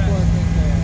Beautiful, I think. Uh,